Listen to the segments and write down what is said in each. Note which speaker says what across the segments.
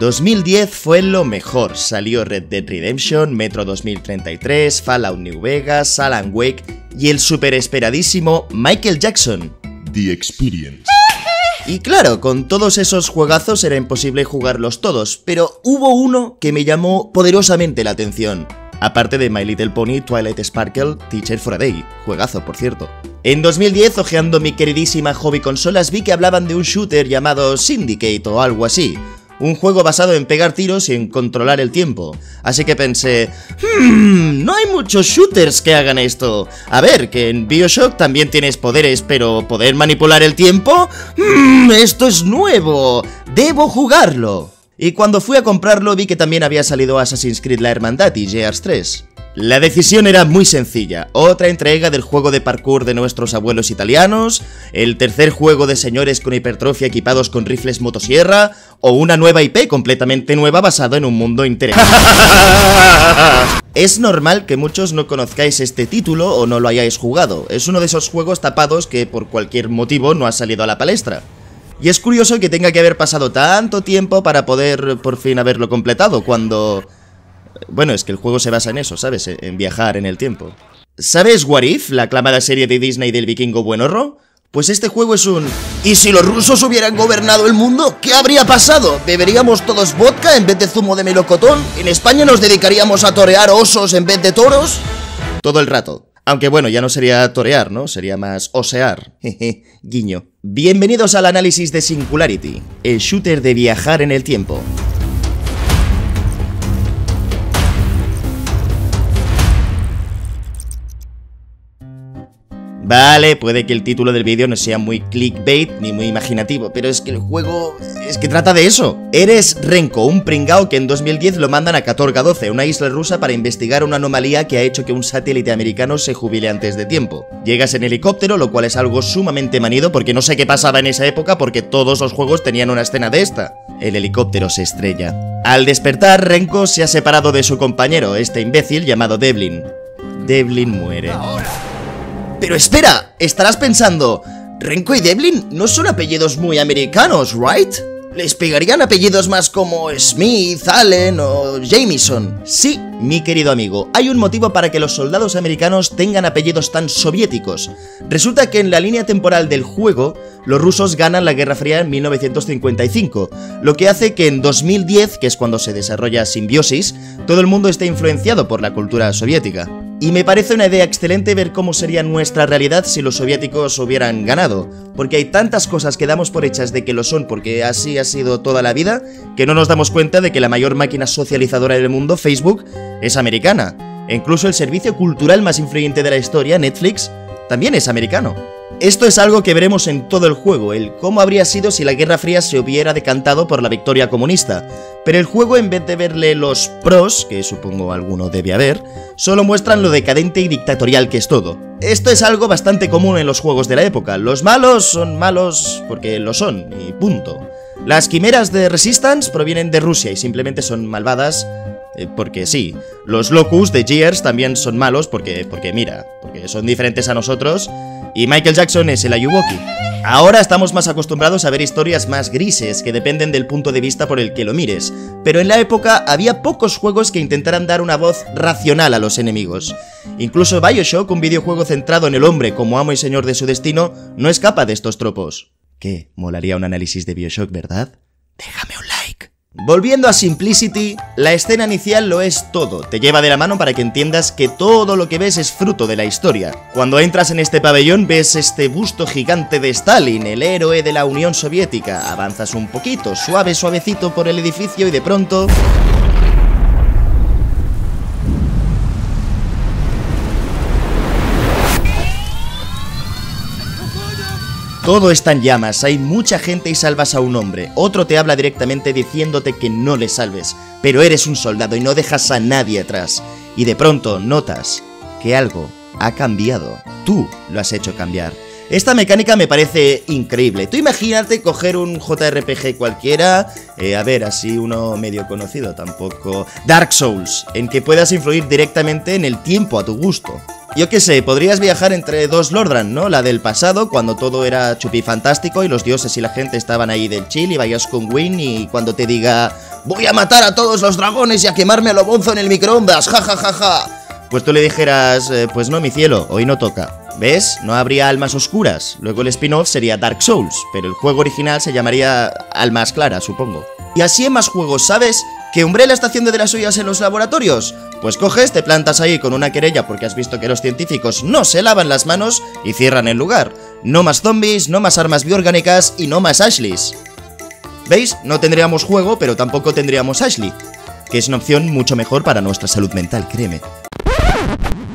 Speaker 1: 2010 fue lo mejor. Salió Red Dead Redemption, Metro 2033, Fallout New Vegas, Alan Wake y el super esperadísimo Michael Jackson.
Speaker 2: The Experience.
Speaker 1: Y claro, con todos esos juegazos era imposible jugarlos todos, pero hubo uno que me llamó poderosamente la atención. Aparte de My Little Pony Twilight Sparkle Teacher for a Day, juegazo por cierto. En 2010, ojeando mi queridísima hobby consolas, vi que hablaban de un shooter llamado Syndicate o algo así, un juego basado en pegar tiros y en controlar el tiempo. Así que pensé, hmm, no hay muchos shooters que hagan esto. A ver, que en Bioshock también tienes poderes, pero ¿poder manipular el tiempo? Hmm, esto es nuevo. Debo jugarlo. Y cuando fui a comprarlo vi que también había salido Assassin's Creed La Hermandad y Gears 3. La decisión era muy sencilla, otra entrega del juego de parkour de nuestros abuelos italianos, el tercer juego de señores con hipertrofia equipados con rifles motosierra, o una nueva IP completamente nueva basada en un mundo interesante. es normal que muchos no conozcáis este título o no lo hayáis jugado, es uno de esos juegos tapados que por cualquier motivo no ha salido a la palestra. Y es curioso que tenga que haber pasado tanto tiempo para poder por fin haberlo completado, cuando bueno, es que el juego se basa en eso, ¿sabes? En viajar en el tiempo. ¿Sabes What If, la aclamada serie de Disney del vikingo buenorro? Pues este juego es un... ¿Y si los rusos hubieran gobernado el mundo? ¿Qué habría pasado? ¿Beberíamos todos vodka en vez de zumo de melocotón? ¿En España nos dedicaríamos a torear osos en vez de toros? Todo el rato. Aunque bueno, ya no sería torear, ¿no? Sería más osear. Jeje, guiño. Bienvenidos al análisis de Singularity, el shooter de viajar en el tiempo. Vale, puede que el título del vídeo no sea muy clickbait ni muy imaginativo, pero es que el juego es que trata de eso. Eres Renko, un pringao que en 2010 lo mandan a Katorga 12, una isla rusa para investigar una anomalía que ha hecho que un satélite americano se jubile antes de tiempo. Llegas en helicóptero, lo cual es algo sumamente manido porque no sé qué pasaba en esa época porque todos los juegos tenían una escena de esta. El helicóptero se estrella. Al despertar, Renko se ha separado de su compañero, este imbécil llamado Devlin. Devlin muere. Pero espera, estarás pensando, Renko y Devlin no son apellidos muy americanos, ¿right? Les pegarían apellidos más como Smith, Allen o Jameson. Sí, mi querido amigo, hay un motivo para que los soldados americanos tengan apellidos tan soviéticos. Resulta que en la línea temporal del juego, los rusos ganan la Guerra Fría en 1955, lo que hace que en 2010, que es cuando se desarrolla Simbiosis, todo el mundo esté influenciado por la cultura soviética. Y me parece una idea excelente ver cómo sería nuestra realidad si los soviéticos hubieran ganado, porque hay tantas cosas que damos por hechas de que lo son porque así ha sido toda la vida, que no nos damos cuenta de que la mayor máquina socializadora del mundo, Facebook, es americana. E incluso el servicio cultural más influyente de la historia, Netflix, también es americano. Esto es algo que veremos en todo el juego, el cómo habría sido si la Guerra Fría se hubiera decantado por la victoria comunista. Pero el juego, en vez de verle los pros, que supongo alguno debe haber, solo muestran lo decadente y dictatorial que es todo. Esto es algo bastante común en los juegos de la época. Los malos son malos porque lo son, y punto. Las quimeras de Resistance provienen de Rusia y simplemente son malvadas eh, porque sí. Los Locus de Gears también son malos porque, porque mira, porque son diferentes a nosotros y Michael Jackson es el Ayuwoki. Ahora estamos más acostumbrados a ver historias más grises, que dependen del punto de vista por el que lo mires, pero en la época había pocos juegos que intentaran dar una voz racional a los enemigos. Incluso Bioshock, un videojuego centrado en el hombre como amo y señor de su destino, no escapa de estos tropos. ¿Qué? Molaría un análisis de Bioshock, ¿verdad? Déjame un like. Volviendo a Simplicity, la escena inicial lo es todo, te lleva de la mano para que entiendas que todo lo que ves es fruto de la historia. Cuando entras en este pabellón ves este busto gigante de Stalin, el héroe de la Unión Soviética, avanzas un poquito, suave suavecito por el edificio y de pronto... Todo está en llamas, hay mucha gente y salvas a un hombre. Otro te habla directamente diciéndote que no le salves, pero eres un soldado y no dejas a nadie atrás. Y de pronto notas que algo ha cambiado. Tú lo has hecho cambiar. Esta mecánica me parece increíble. Tú imagínate coger un JRPG cualquiera, eh, a ver, así uno medio conocido tampoco, Dark Souls, en que puedas influir directamente en el tiempo a tu gusto. Yo qué sé, podrías viajar entre dos Lordran, ¿no? La del pasado, cuando todo era chupi fantástico y los dioses y la gente estaban ahí del chill y vayas con Win y cuando te diga voy a matar a todos los dragones y a quemarme a lo bonzo en el microondas, ja ja ja ja. Pues tú le dijeras, eh, pues no mi cielo, hoy no toca. ¿Ves? No habría almas oscuras. Luego el spin-off sería Dark Souls, pero el juego original se llamaría Almas Claras, supongo. Y así en más juegos, ¿sabes? ¿Que Umbrella está haciendo de las suyas en los laboratorios? Pues coges, te plantas ahí con una querella porque has visto que los científicos no se lavan las manos y cierran el lugar. No más zombies, no más armas biorgánicas y no más Ashleys. ¿Veis? No tendríamos juego, pero tampoco tendríamos Ashley, que es una opción mucho mejor para nuestra salud mental, créeme.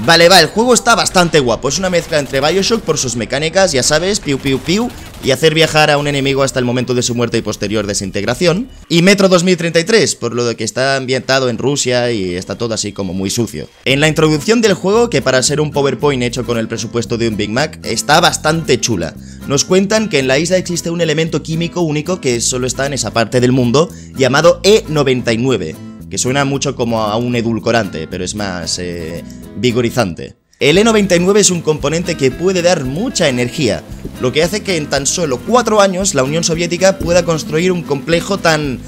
Speaker 1: Vale, va, el juego está bastante guapo. Es una mezcla entre Bioshock por sus mecánicas, ya sabes, piu piu piu, y hacer viajar a un enemigo hasta el momento de su muerte y posterior desintegración. Y Metro 2033, por lo de que está ambientado en Rusia y está todo así como muy sucio. En la introducción del juego, que para ser un PowerPoint hecho con el presupuesto de un Big Mac, está bastante chula. Nos cuentan que en la isla existe un elemento químico único que solo está en esa parte del mundo, llamado E99 que suena mucho como a un edulcorante, pero es más eh, vigorizante. El E99 es un componente que puede dar mucha energía, lo que hace que en tan solo 4 años la Unión Soviética pueda construir un complejo tan...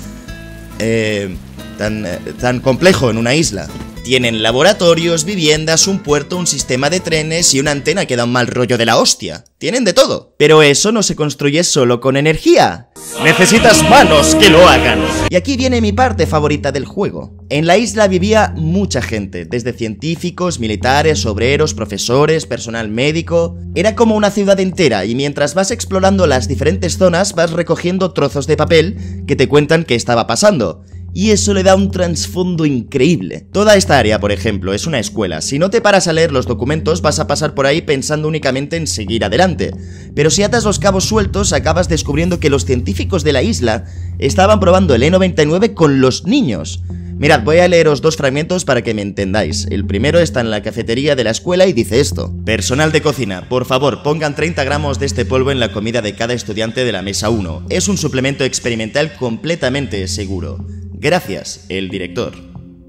Speaker 1: Eh, tan, eh, tan complejo en una isla. Tienen laboratorios, viviendas, un puerto, un sistema de trenes y una antena que da un mal rollo de la hostia. Tienen de todo. Pero eso no se construye solo con energía. Necesitas manos que lo hagan. Y aquí viene mi parte favorita del juego. En la isla vivía mucha gente, desde científicos, militares, obreros, profesores, personal médico. Era como una ciudad entera y mientras vas explorando las diferentes zonas vas recogiendo trozos de papel que te cuentan qué estaba pasando y eso le da un trasfondo increíble. Toda esta área, por ejemplo, es una escuela. Si no te paras a leer los documentos, vas a pasar por ahí pensando únicamente en seguir adelante. Pero si atas los cabos sueltos, acabas descubriendo que los científicos de la isla estaban probando el E99 con los niños. Mirad, voy a leeros dos fragmentos para que me entendáis. El primero está en la cafetería de la escuela y dice esto. Personal de cocina, por favor, pongan 30 gramos de este polvo en la comida de cada estudiante de la mesa 1. Es un suplemento experimental completamente seguro. Gracias, el director.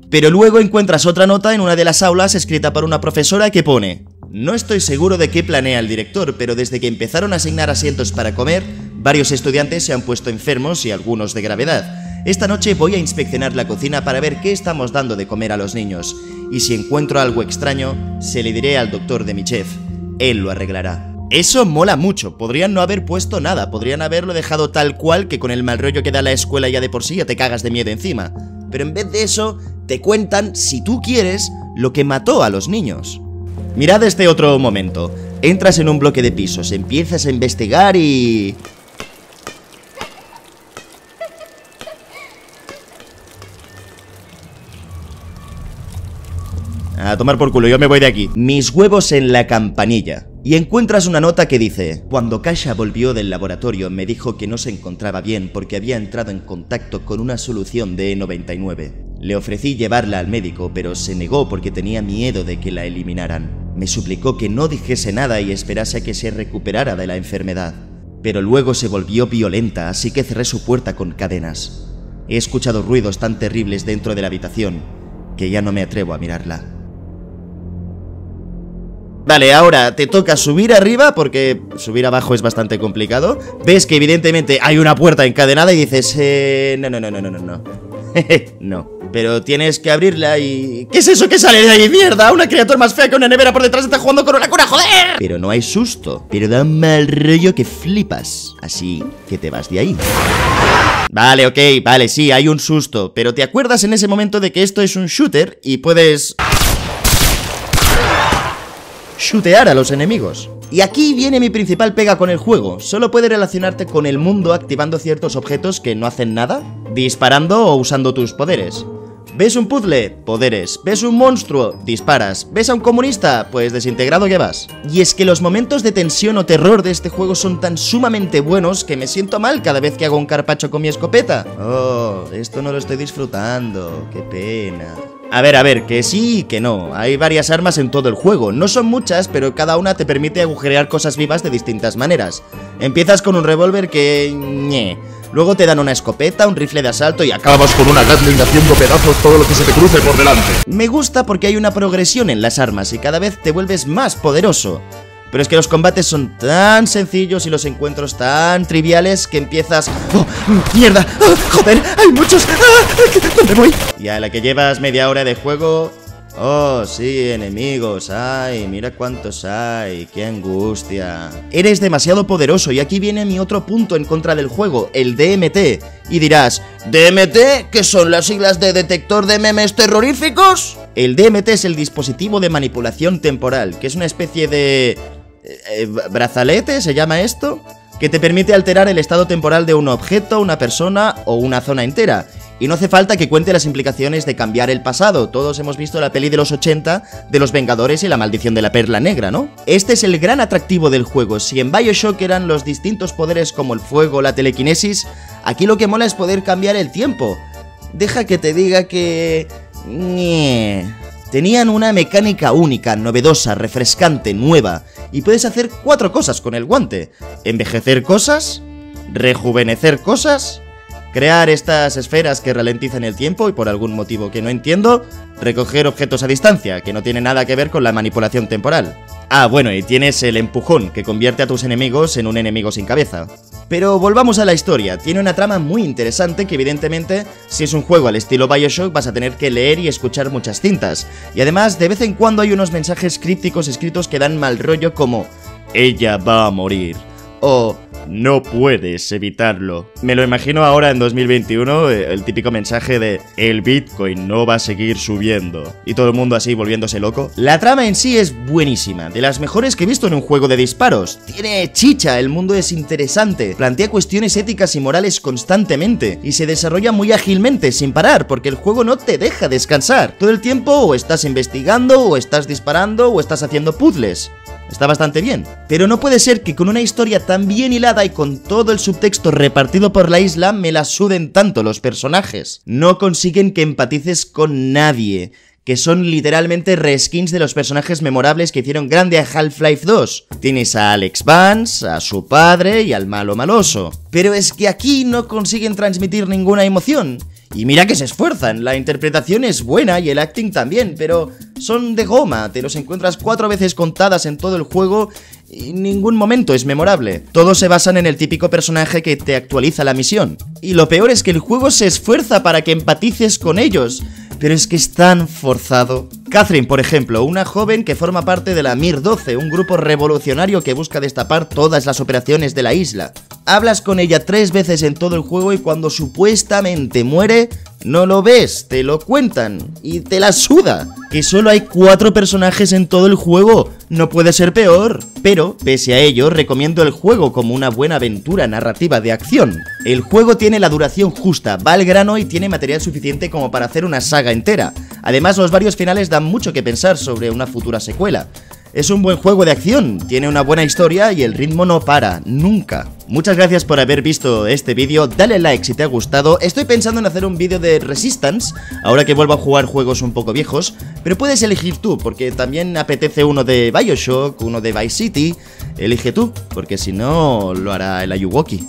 Speaker 1: Pero luego encuentras otra nota en una de las aulas escrita por una profesora que pone No estoy seguro de qué planea el director, pero desde que empezaron a asignar asientos para comer, varios estudiantes se han puesto enfermos y algunos de gravedad. Esta noche voy a inspeccionar la cocina para ver qué estamos dando de comer a los niños, y si encuentro algo extraño, se le diré al doctor de mi chef. Él lo arreglará. Eso mola mucho, podrían no haber puesto nada, podrían haberlo dejado tal cual que con el mal rollo que da la escuela ya de por sí ya te cagas de miedo encima. Pero en vez de eso, te cuentan, si tú quieres, lo que mató a los niños. Mirad este otro momento. Entras en un bloque de pisos, empiezas a investigar y... A tomar por culo, yo me voy de aquí. Mis huevos en la campanilla. Y encuentras una nota que dice, cuando Kasha volvió del laboratorio me dijo que no se encontraba bien porque había entrado en contacto con una solución de E99. Le ofrecí llevarla al médico, pero se negó porque tenía miedo de que la eliminaran. Me suplicó que no dijese nada y esperase a que se recuperara de la enfermedad. Pero luego se volvió violenta, así que cerré su puerta con cadenas. He escuchado ruidos tan terribles dentro de la habitación que ya no me atrevo a mirarla. Vale, ahora te toca subir arriba porque subir abajo es bastante complicado. Ves que evidentemente hay una puerta encadenada y dices, eh, no, no, no, no, no, no. no. Pero tienes que abrirla y... ¿Qué es eso que sale de ahí, mierda? Una criatura más fea que una nevera por detrás está jugando con una cura, joder. Pero no hay susto. Pero da mal rollo que flipas. Así que te vas de ahí. Vale, ok, vale, sí, hay un susto. Pero te acuerdas en ese momento de que esto es un shooter y puedes shootear a los enemigos. Y aquí viene mi principal pega con el juego, solo puedes relacionarte con el mundo activando ciertos objetos que no hacen nada, disparando o usando tus poderes. ¿Ves un puzzle? Poderes. ¿Ves un monstruo? Disparas. ¿Ves a un comunista? Pues desintegrado que vas. Y es que los momentos de tensión o terror de este juego son tan sumamente buenos que me siento mal cada vez que hago un carpacho con mi escopeta. Oh, esto no lo estoy disfrutando. Qué pena. A ver, a ver, que sí y que no. Hay varias armas en todo el juego. No son muchas, pero cada una te permite agujerear cosas vivas de distintas maneras. Empiezas con un revólver que... ñe. Luego te dan una escopeta, un rifle de asalto y acabas con una Gatling haciendo pedazos todo lo que se te cruce por delante. Me gusta porque hay una progresión en las armas y cada vez te vuelves más poderoso. Pero es que los combates son tan sencillos y los encuentros tan triviales que empiezas... ¡Oh, mierda! ¡Oh, ¡Joder! ¡Hay muchos! ¡Ah! ¿Dónde voy? Y a la que llevas media hora de juego... Oh, sí, enemigos, ay, mira cuántos hay, qué angustia. Eres demasiado poderoso y aquí viene mi otro punto en contra del juego, el DMT. Y dirás, ¿DMT? ¿Qué son las siglas de detector de memes terroríficos? El DMT es el dispositivo de manipulación temporal, que es una especie de... Eh, ¿Brazalete se llama esto? Que te permite alterar el estado temporal de un objeto, una persona o una zona entera. Y no hace falta que cuente las implicaciones de cambiar el pasado. Todos hemos visto la peli de los 80 de los Vengadores y la maldición de la perla negra, ¿no? Este es el gran atractivo del juego. Si en Bioshock eran los distintos poderes como el fuego, la telequinesis, aquí lo que mola es poder cambiar el tiempo. Deja que te diga que... Tenían una mecánica única, novedosa, refrescante, nueva, y puedes hacer cuatro cosas con el guante. Envejecer cosas, rejuvenecer cosas crear estas esferas que ralentizan el tiempo y por algún motivo que no entiendo, recoger objetos a distancia, que no tiene nada que ver con la manipulación temporal. Ah, bueno, y tienes el empujón, que convierte a tus enemigos en un enemigo sin cabeza. Pero volvamos a la historia, tiene una trama muy interesante que evidentemente, si es un juego al estilo Bioshock, vas a tener que leer y escuchar muchas cintas. Y además, de vez en cuando hay unos mensajes crípticos escritos que dan mal rollo como Ella va a morir. O no puedes evitarlo. Me lo imagino ahora en 2021, eh, el típico mensaje de el Bitcoin no va a seguir subiendo. Y todo el mundo así volviéndose loco. La trama en sí es buenísima, de las mejores que he visto en un juego de disparos. Tiene chicha, el mundo es interesante, plantea cuestiones éticas y morales constantemente, y se desarrolla muy ágilmente, sin parar, porque el juego no te deja descansar. Todo el tiempo o estás investigando, o estás disparando, o estás haciendo puzzles. Está bastante bien. Pero no puede ser que con una historia tan bien hilada y con todo el subtexto repartido por la isla me la suden tanto los personajes. No consiguen que empatices con nadie que son literalmente reskins de los personajes memorables que hicieron grande a Half-Life 2. Tienes a Alex Vance, a su padre y al malo maloso. Pero es que aquí no consiguen transmitir ninguna emoción. Y mira que se esfuerzan, la interpretación es buena y el acting también, pero son de goma, te los encuentras cuatro veces contadas en todo el juego y ningún momento es memorable. Todos se basan en el típico personaje que te actualiza la misión. Y lo peor es que el juego se esfuerza para que empatices con ellos, pero es que es tan forzado. Catherine, por ejemplo, una joven que forma parte de la MIR-12, un grupo revolucionario que busca destapar todas las operaciones de la isla. Hablas con ella tres veces en todo el juego y cuando supuestamente muere, no lo ves, te lo cuentan y te la suda. Que solo hay cuatro personajes en todo el juego, no puede ser peor. Pero, pese a ello, recomiendo el juego como una buena aventura narrativa de acción. El juego tiene la duración justa, va al grano y tiene material suficiente como para hacer una saga entera. Además, los varios finales dan mucho que pensar sobre una futura secuela. Es un buen juego de acción, tiene una buena historia y el ritmo no para, nunca. Muchas gracias por haber visto este vídeo, dale like si te ha gustado. Estoy pensando en hacer un vídeo de Resistance, ahora que vuelvo a jugar juegos un poco viejos, pero puedes elegir tú, porque también apetece uno de Bioshock, uno de Vice City. Elige tú, porque si no, lo hará el Ayuwoki.